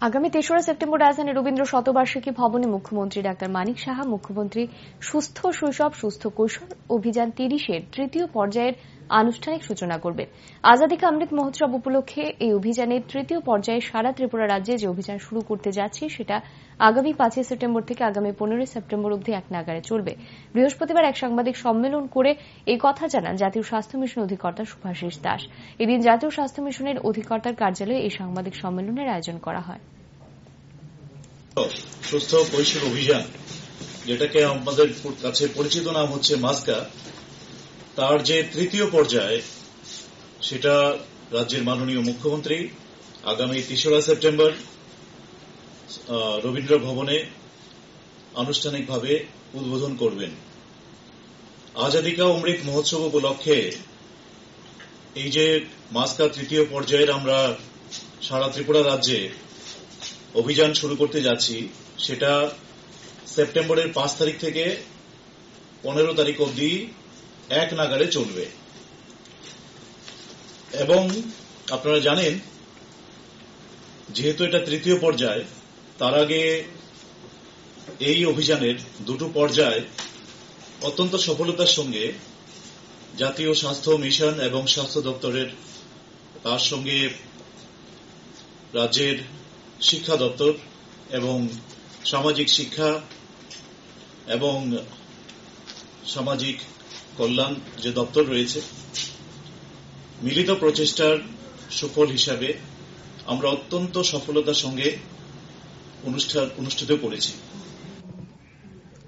আগামী তেসরা সেপ্টেম্বর রাজধানী রবীন্দ্র শতবার্ষিকী ভবনে মুখ্যমন্ত্রী ডাক্তার মানিক সাহা, মুখ্যমন্ত্রী সুস্থ শৈশব, সুস্থ কৈশোর অভিযান তিরিশের তৃতীয় পর্যায়ের আনুষ্ঠানিক সূচনা করবে। আজাদী কা অমৃত মহোৎসব উপলক্ষে এই অভিযানের তৃতীয় পর্যায়ে সারা ত্রিপুরা রাজ্যে যে অভিযান শুরু করতে যাচ্ছে, সেটা আগামী পাঁচই সেপ্টেম্বর থেকে আগামী পনেরোই সেপ্টেম্বর অবধি এক নাগারে চলবে। বৃহস্পতিবার এক সাংবাদিক সম্মেলন করে এই কথা জানান জাতীয় স্বাস্থ্য মিশন অধিকর্তা সুভাষিস দাস। এদিন জাতীয় স্বাস্থ্য মিশনের অধিকর্তার কার্যালয়ে এই সাংবাদিক সম্মেলনের আয়োজন করা হয়। সুস্থ অভিযান, যেটাকে আমাদের কাছে পরিচিত নাম হচ্ছে মাস্কা তার যে তৃতীয় পর্যায়, সেটা রাজ্যের মাননীয় মুখ্যমন্ত্রী আগামী তেসরা সেপ্টেম্বর রবীন্দ্র ভবনে আনুষ্ঠানিকভাবে উদ্বোধন করবেন। আজাদিকা অমৃত মহোৎসব উপলক্ষে এই যে মাস্কা তৃতীয় পর্যায়ের আমরা সারা ত্রিপুরা রাজ্যে অভিযান শুরু করতে যাচ্ছি, সেটা সেপ্টেম্বরের পাঁচ তারিখ থেকে পনেরো তারিখ অবধি এক নাগারে চলবে। এবং আপনারা জানেন, যেহেতু এটা তৃতীয় পর্যায়, তার আগে এই অভিযানের দুটো পর্যায় অত্যন্ত সফলতার সঙ্গে জাতীয় স্বাস্থ্য মিশন এবং স্বাস্থ্য দপ্তরের, তার সঙ্গে রাজ্যের শিক্ষা দপ্তর এবং সামাজিক শিক্ষা এবং সামাজিক কল্যাণ যে দপ্তর রয়েছে, মিলিত প্রচেষ্টার সুফল হিসাবে আমরা অত্যন্ত সফলতার সঙ্গে অনুষ্ঠান, অনুষ্ঠিত করেছি।